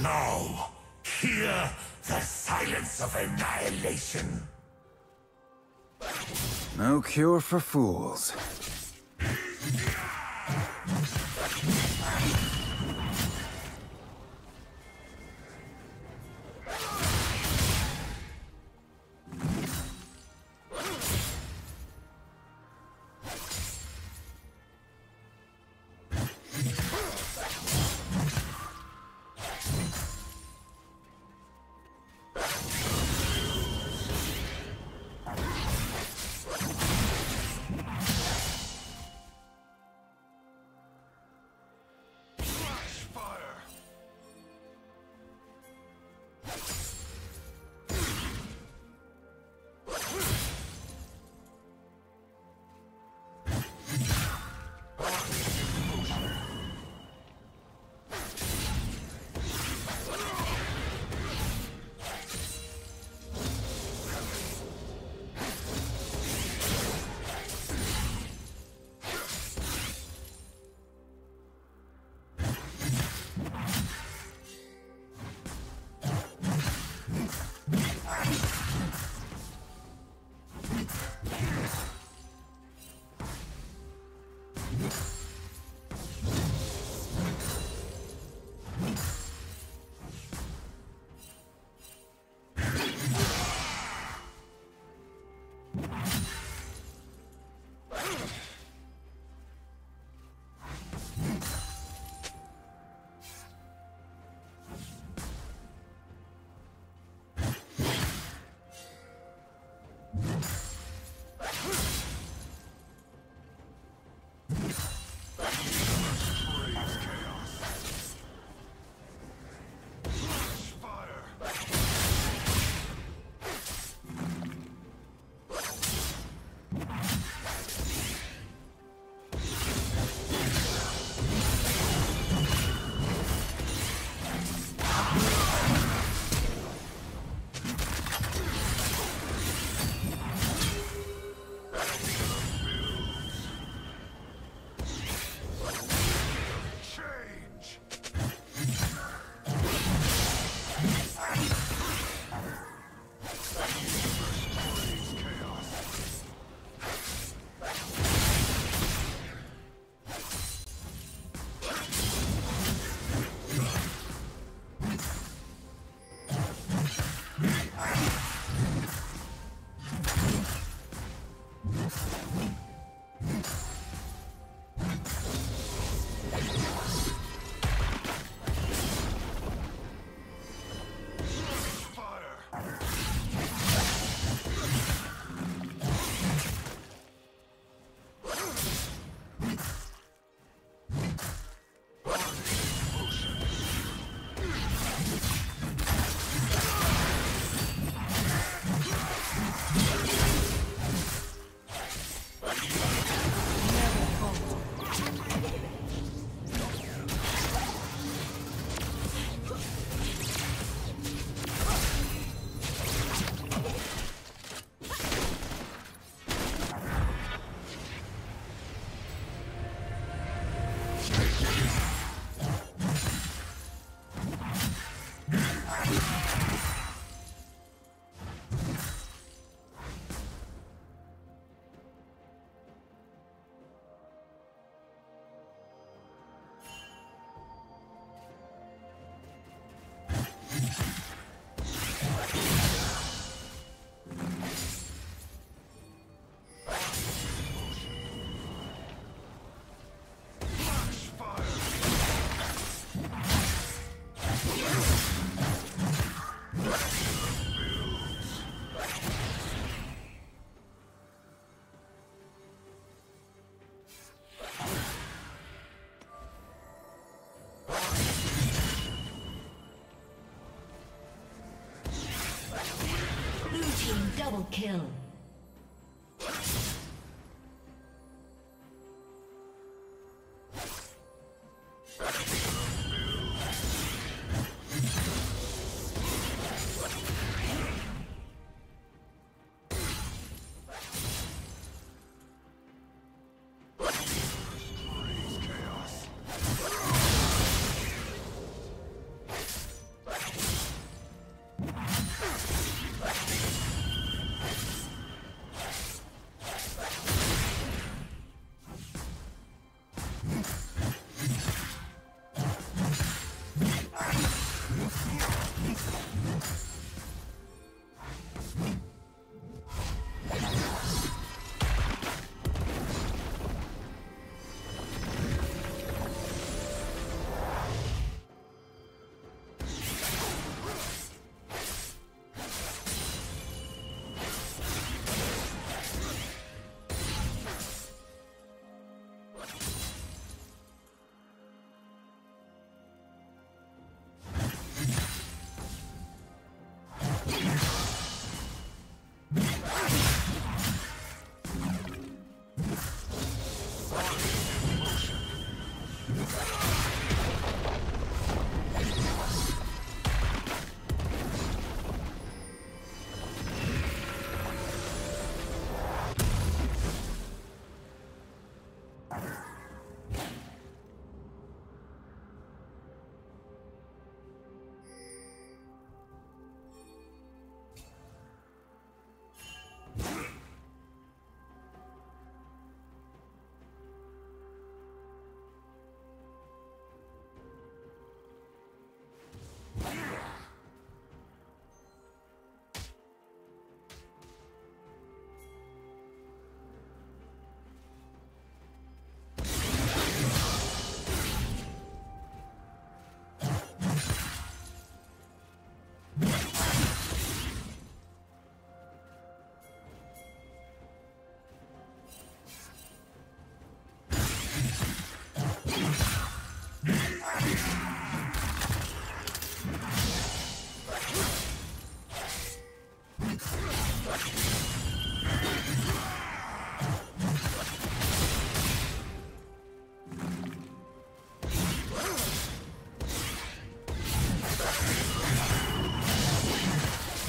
Now, hear the silence of annihilation. No cure for fools. Double kill.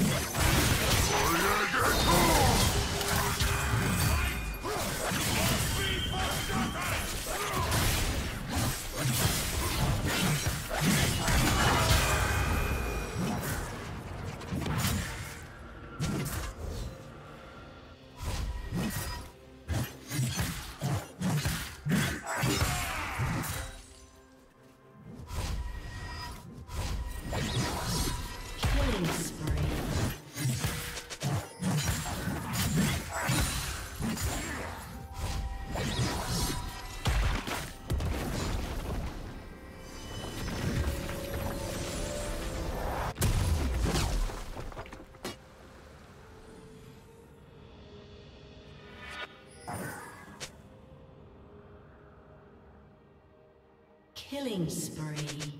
Yeah. Killing spree.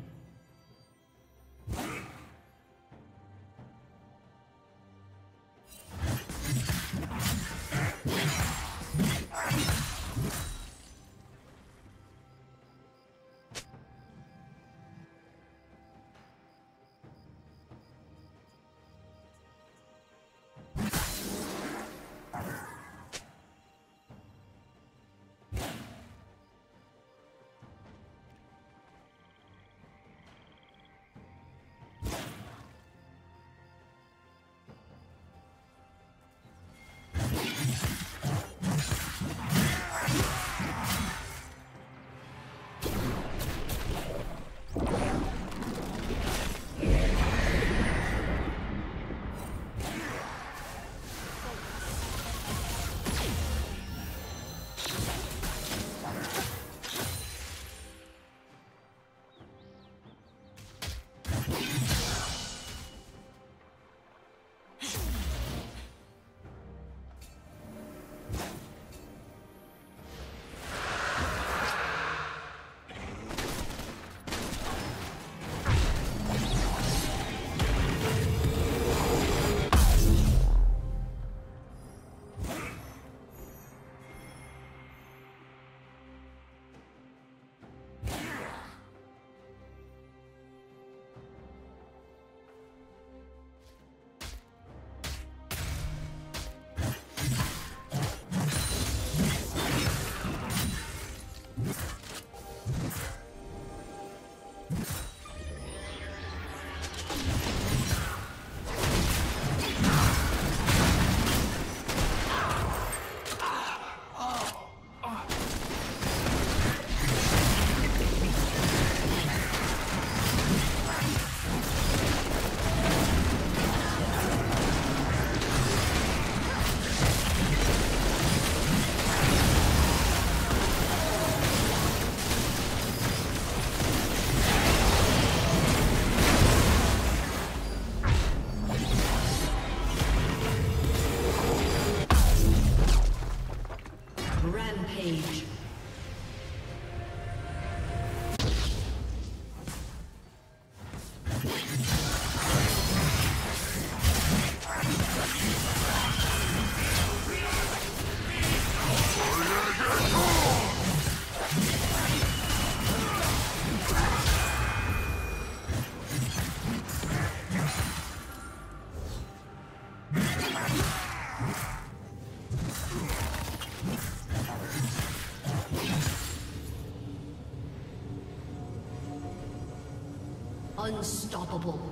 Unstoppable.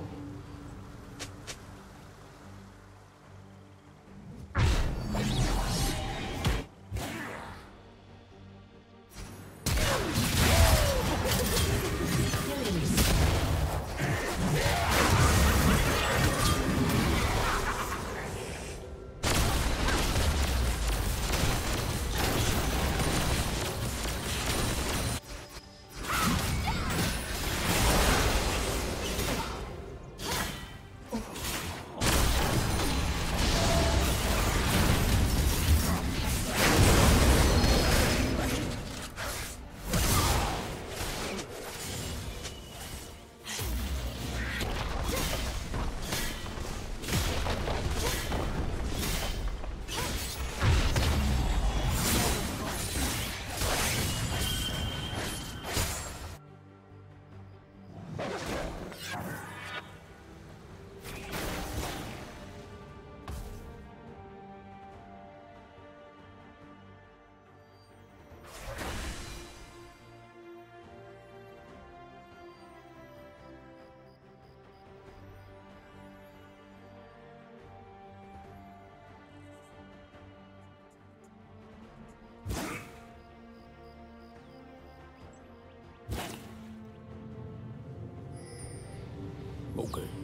Okay.